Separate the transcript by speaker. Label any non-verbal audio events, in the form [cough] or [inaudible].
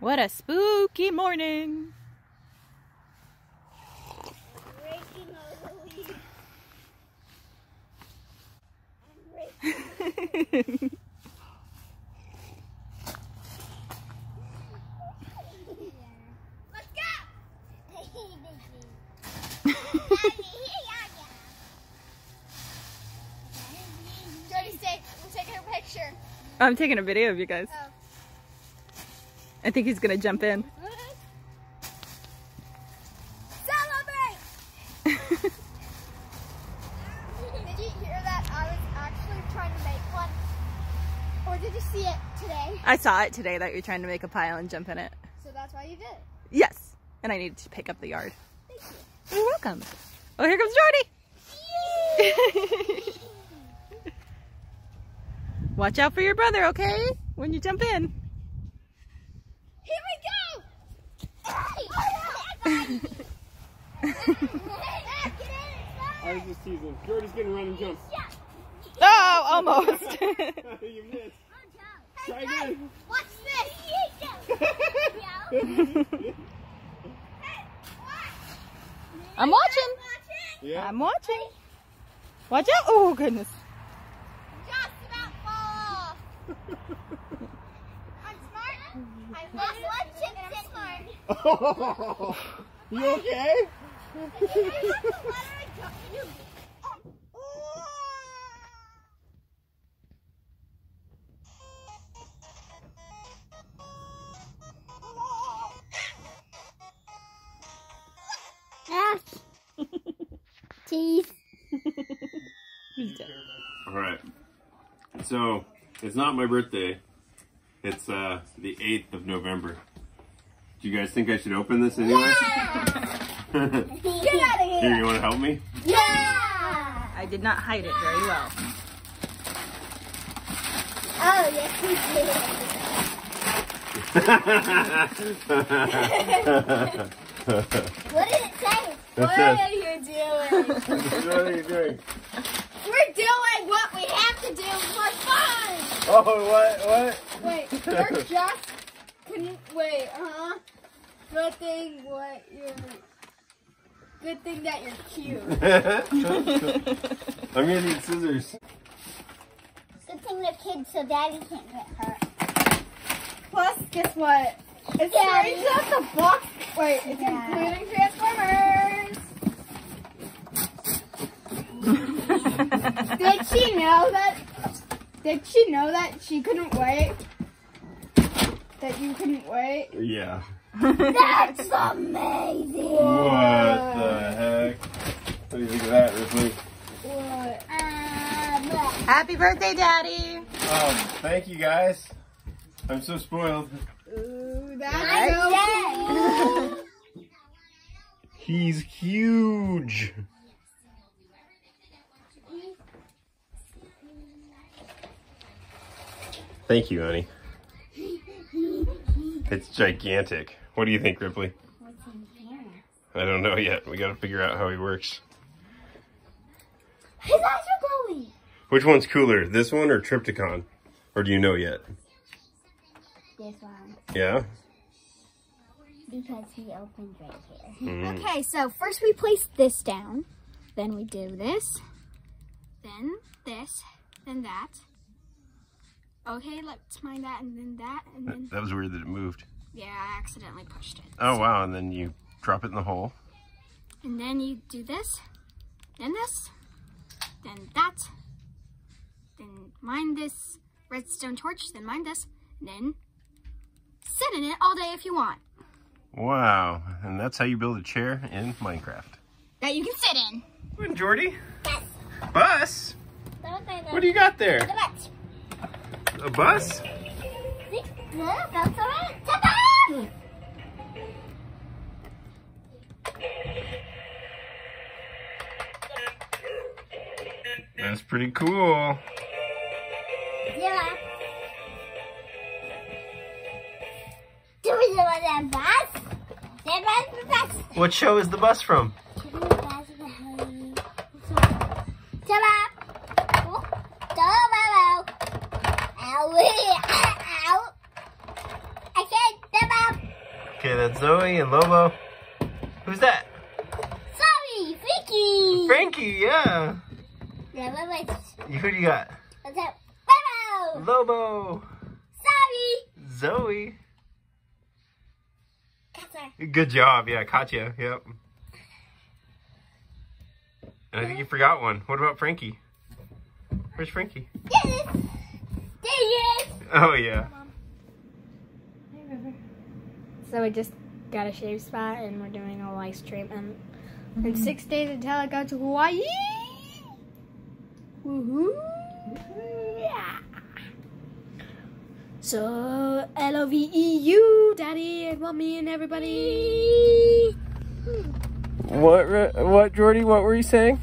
Speaker 1: What a spooky morning.
Speaker 2: Breaking all the leaves. I'm. Let's go! Jody, stay. We're taking a picture.
Speaker 1: I'm taking a video of you guys.
Speaker 2: Oh.
Speaker 1: I think he's gonna jump in.
Speaker 2: Celebrate! [laughs] did you hear that? I was actually trying to make one. Or did you see it today?
Speaker 1: I saw it today that you're trying to make a pile and jump in it.
Speaker 2: So that's why you did it.
Speaker 1: Yes. And I needed to pick up the yard.
Speaker 2: Thank you.
Speaker 1: You're welcome. Oh, here comes Jordy. [laughs] Watch out for your brother, okay? When you jump in.
Speaker 2: Here we go!
Speaker 3: I was just teasing. Jordy's gonna run and jump.
Speaker 1: Oh, almost. [laughs]
Speaker 3: you missed. Try again.
Speaker 2: Watch this! [laughs]
Speaker 1: I'm watching.
Speaker 3: Yeah.
Speaker 1: I'm watching. Watch out. Oh, goodness.
Speaker 2: Just about fall off. [laughs] I'm smart. I'm dyslexic and I'm smart.
Speaker 3: you okay? [laughs]
Speaker 2: Teeth.
Speaker 1: He's dead.
Speaker 3: All right. So it's not my birthday. It's uh the 8th of November. Do you guys think I should open this anyway?
Speaker 2: Get out of
Speaker 3: Here,
Speaker 2: here.
Speaker 3: you want to help me?
Speaker 2: Yeah.
Speaker 1: I did not hide it very well.
Speaker 2: Oh, yes, we did. [laughs] What did it say?
Speaker 3: It
Speaker 2: what
Speaker 3: says-
Speaker 2: are you doing? [laughs]
Speaker 3: what are you doing?
Speaker 2: We're doing what we have to do for fun.
Speaker 3: Oh, what? What?
Speaker 2: Wait, you're just couldn't wait, huh? Good thing what you're. Good thing that you're cute. [laughs]
Speaker 3: I'm gonna need scissors.
Speaker 2: Good thing the kids so daddy can't get hurt. Plus, guess what? It's
Speaker 4: Daddy.
Speaker 2: straight up the box. Wait, it's
Speaker 4: Yeah.
Speaker 2: including Transformers. [laughs] Did she know that? Did she know that she couldn't wait? That you couldn't wait?
Speaker 3: Yeah.
Speaker 2: That's amazing.
Speaker 3: What the heck? What do you think of that, Ripley?
Speaker 2: What?
Speaker 1: Happy birthday, Daddy.
Speaker 3: Um, thank you guys. I'm so spoiled.
Speaker 2: Ooh, that's so cool.
Speaker 3: He's huge. Thank you, honey. It's gigantic. What do you think, Ripley? What's in here? I don't know yet. We gotta figure out how he works.
Speaker 2: His eyes are glowing.
Speaker 3: Which one's cooler, this one or Trypticon? Or do you know yet?
Speaker 4: This one.
Speaker 3: Yeah?
Speaker 4: Because he opened right here.
Speaker 3: Mm.
Speaker 2: Okay, so first we place this down. Then we do this. Then this. Then that. Okay, let's mine that and then that. And then,
Speaker 3: That, that was weird that it moved.
Speaker 2: yeah, I accidentally pushed it.
Speaker 3: Oh, wow. And then you drop it in the hole.
Speaker 2: And then you do this. Then this. Then that. Then mine this redstone torch. Then mine this. Then sit in it all day if you want.
Speaker 3: Wow. And that's how you build a chair in Minecraft.
Speaker 2: That you can sit in.
Speaker 3: Come on, Jordy. Bus? What do you got there? A bus?
Speaker 2: That's alright. Ta-da!
Speaker 3: That's pretty cool.
Speaker 4: Yeah. Do we it in bus? Bus, bus.
Speaker 3: What show is the bus from?
Speaker 4: Ta-da! Oh, ta-da! Owie, ow. I said ta-da!
Speaker 3: Okay, that's Zoe and Lobo. Who's that?
Speaker 4: Sorry, Frankie.
Speaker 3: Frankie, yeah.
Speaker 4: Yeah, wait.
Speaker 3: Who do you got?
Speaker 4: What's that?
Speaker 3: Lobo.
Speaker 4: Sorry.
Speaker 3: Zoe. Good job. Yeah, Katya. Yep. And I think you forgot one. What about Frankie? Where's Frankie?
Speaker 4: Yes. There is.
Speaker 3: Oh, yeah.
Speaker 2: So we just got a shave spot and we're doing a lice treatment. In mm-hmm. six days until I go to Hawaii. Woohoo! Yeah. So L O V E U, Daddy and Mommy and everybody.
Speaker 3: What, what, Jordy? What were you saying?